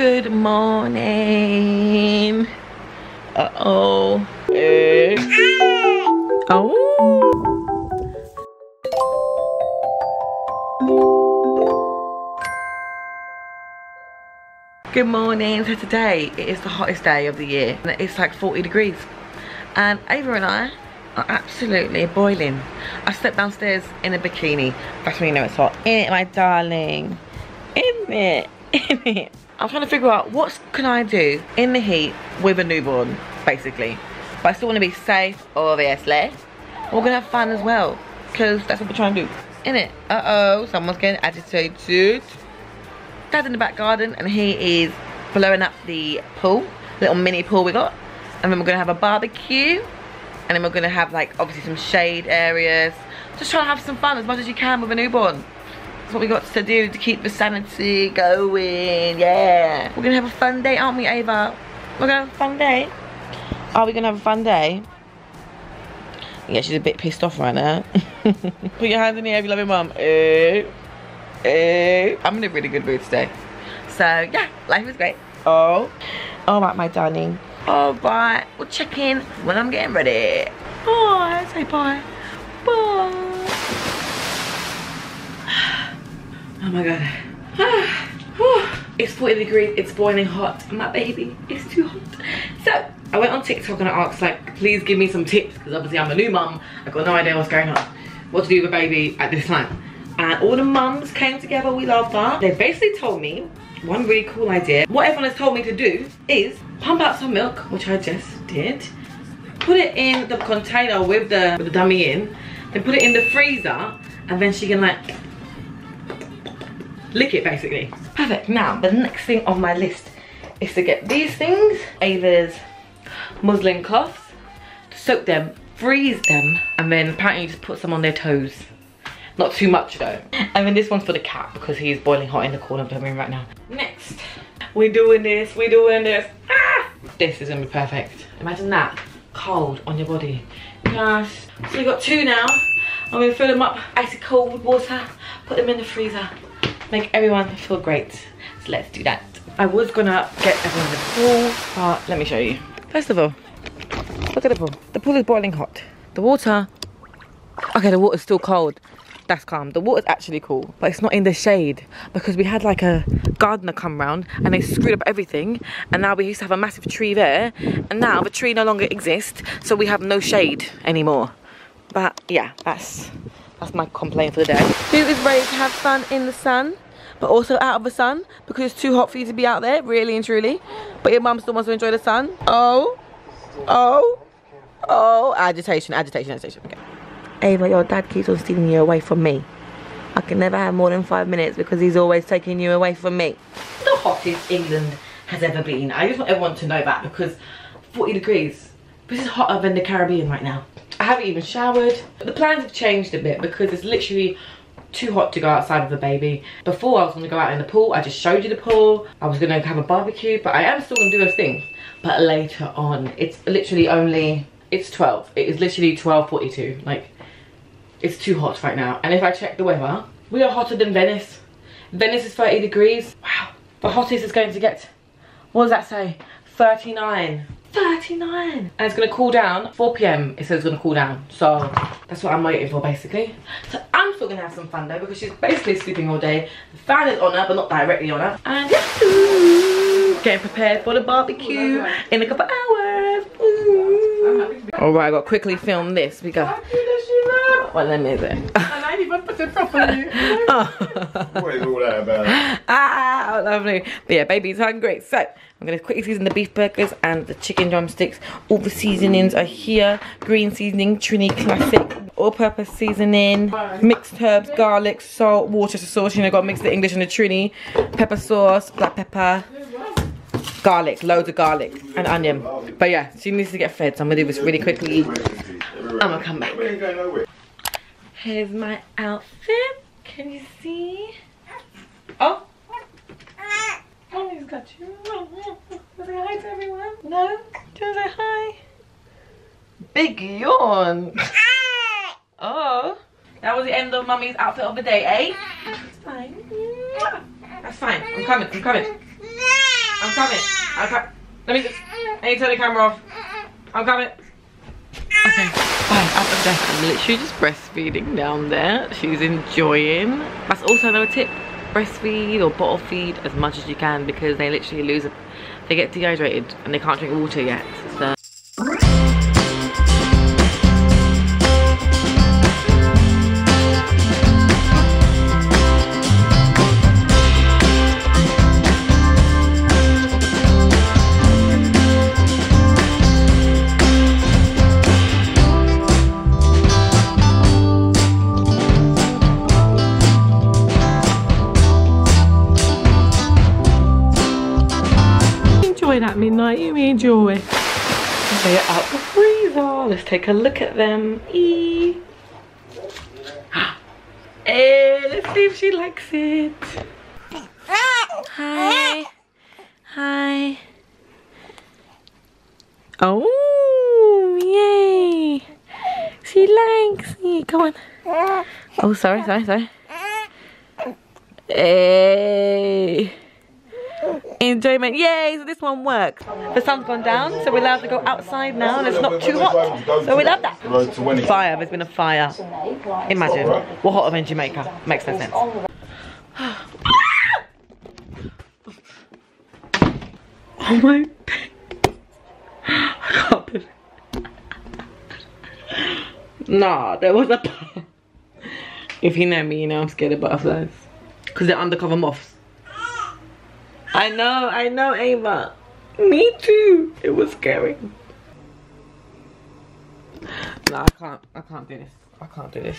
Good morning. Uh-oh. Eh. Oh. Good morning. So today it is the hottest day of the year. And it's like 40 degrees. And Ava and I are absolutely boiling. I stepped downstairs in a bikini. That's when you know it's hot. In it, my darling. In it. In it. I'm trying to figure out what can I do in the heat with a newborn, basically. But I still want to be safe, obviously. We're gonna have fun as well, because that's what we're trying to do. In it. Uh-oh, someone's getting agitated. Dad's in the back garden, and he is blowing up the pool, little mini pool we got. And then we're gonna have a barbecue. And then we're gonna have like, obviously some shade areas. Just trying to have some fun as much as you can with a newborn. That's what we got to do to keep the sanity going. Yeah. We're gonna have a fun day, aren't we, Ava? We're gonna have a fun day. Are we gonna have a fun day? Yeah, she's a bit pissed off right now. Put your hands in the air if you love your mum. Eh. Eh. I'm in a really good mood today. So, yeah, life is great. Oh. All right, my darling. All right, we'll check in when I'm getting ready. Bye. Say bye. Bye. Oh my god. Ah, it's 40 degrees, it's boiling hot, my baby is too hot. So, I went on TikTok and I asked like, please give me some tips, because obviously I'm a new mum, I've got no idea what's going on. What to do with a baby at this time. And all the mums came together, we loved that. They basically told me one really cool idea. What everyone has told me to do is pump out some milk, which I just did. Put it in the container with the, with the dummy in. Then put it in the freezer, and then she can like lick it basically. Perfect. Now, the next thing on my list is to get these things, Ava's muslin cloths, to soak them, freeze them, and then apparently just put some on their toes. Not too much though. And then this one's for the cat because he's boiling hot in the corner of the room right now. Next, we're doing this, we're doing this. Ah! This is gonna be perfect. Imagine that, cold on your body. Gosh. So we've got two now. I'm gonna fill them up icy cold with water, put them in the freezer make everyone feel great. So let's do that. I was gonna get everyone the pool, but let me show you. First of all, look at the pool. The pool is boiling hot. The water, okay, the water's still cold. That's calm. The water's actually cool, but it's not in the shade because we had like a gardener come round and they screwed up everything. And now we used to have a massive tree there, and now the tree no longer exists, so we have no shade anymore. But yeah, that's that's my complaint for the day. Who is ready to have fun in the sun, but also out of the sun because it's too hot for you to be out there, really and truly. But your mum still wants to enjoy the sun. Oh, oh, oh, agitation, agitation, agitation. Okay. Ava, your dad keeps on stealing you away from me. I can never have more than five minutes because he's always taking you away from me. The hottest England has ever been. I just want everyone to know that because 40 degrees. This is hotter than the Caribbean right now. I haven't even showered. The plans have changed a bit because it's literally too hot to go outside with a baby. Before I was gonna go out in the pool, I just showed you the pool. I was gonna have a barbecue, but I am still gonna do those things. But later on, it's literally only, it's 12. It is literally 12.42. Like, it's too hot right now. And if I check the weather, we are hotter than Venice. Venice is 30 degrees. Wow. The hottest is going to get, what does that say? 39. 39 and it's gonna cool down. 4 p.m it says it's gonna cool down. So that's what i'm waiting for basically. So i'm still gonna have some fun though because she's basically sleeping all day. The fan is on her but not directly on her. And yeah. Getting prepared for the barbecue in a couple hours. All right i got quickly film this. We go. What let me it oh. What is all that about? ah lovely but yeah baby's hungry so I'm gonna quickly season the beef burgers and the chicken drumsticks. All the seasonings are here. Green seasoning, Trini Classic, all-purpose seasoning, mixed herbs, garlic, salt, Worcestershire sauce. You know, got to mix the English and the Trini. Pepper sauce, black pepper, garlic, loads of garlic and onion. But yeah, she needs to get fed, so I'm gonna do this really quickly. I'm gonna come back. Here's my outfit. Can you see? Oh. Mommy's got you. Say hi to everyone. No? Do you want to say hi? Big yawn. oh. That was the end of Mummy's outfit of the day, eh? That's fine. That's fine. I'm coming. I'm coming. I'm coming. I'm coming. Let me just. I need to turn the camera off. I'm coming. Okay, bye. Up and. I'm literally just breastfeeding down there. She's enjoying. That's also another tip. Breastfeed or bottle feed as much as you can because they literally lose. They get dehydrated and they can't drink water yet. So. Enjoy that midnight, you enjoy. They're out the freezer. Let's take a look at them. E. Hey, let's see if she likes it. Hi. Hi. Oh, yay. She likes it. Come on. Oh, sorry, sorry, sorry. Hey enjoyment. Yay so this one works. The sun's gone down so we're allowed to go outside now and it's not too hot. So we love that. Fire there's been a fire. Imagine. We're hotter than jamaica makes no sense. Oh my I can't believe Nah, there was a If you know me, you know I'm scared of butterflies. Because they're undercover moths. I know, I know, Ava. Me too. It was scary. No, I can't. I can't do this. I can't do this.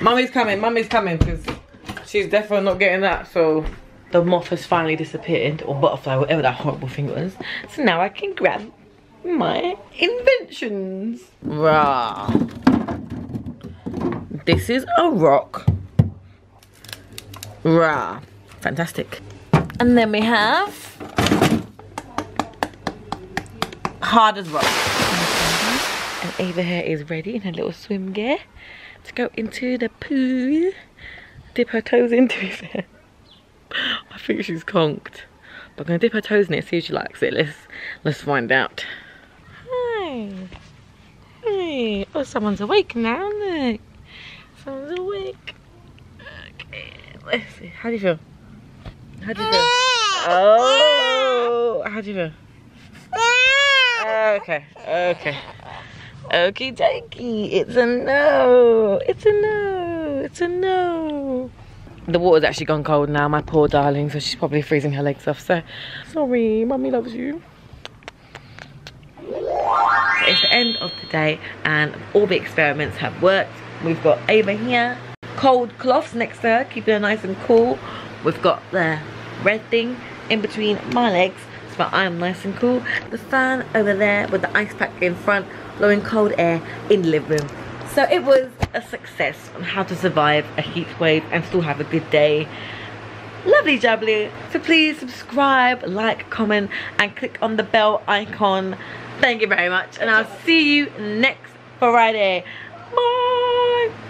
Mummy's coming. Mummy's coming because she's definitely not getting that. So the moth has finally disappeared, or butterfly, whatever that horrible thing was. So now I can grab my inventions. Rah. This is a rock. Rah. Fantastic. And then we have hard as rock. And Ava here is ready in her little swim gear to go into the pool. Dip her toes into it. I think she's conked. But I'm gonna dip her toes in it, see if she likes it. Let's let's find out. Hi. Hi. Oh, someone's awake now, look. Someone's awake. Okay, let's see. How do you feel? How do you feel? Oh, how do you feel? Okay, okay. Okie dokie, it's a no. It's a no. It's a no. The water's actually gone cold now, my poor darling, so she's probably freezing her legs off. So, sorry, mummy loves you. It's the end of the day, and all the experiments have worked. We've got Ava here, cold cloths next to her, keeping her nice and cool. We've got the red thing in between my legs so I'm nice and cool. The fan over there with the ice pack in front blowing cold air in the living room. So it was a success on how to survive a heat wave and still have a good day. Lovely jubbly. So please subscribe, like, comment and click on the bell icon. Thank you very much and I'll see you next Friday. Bye.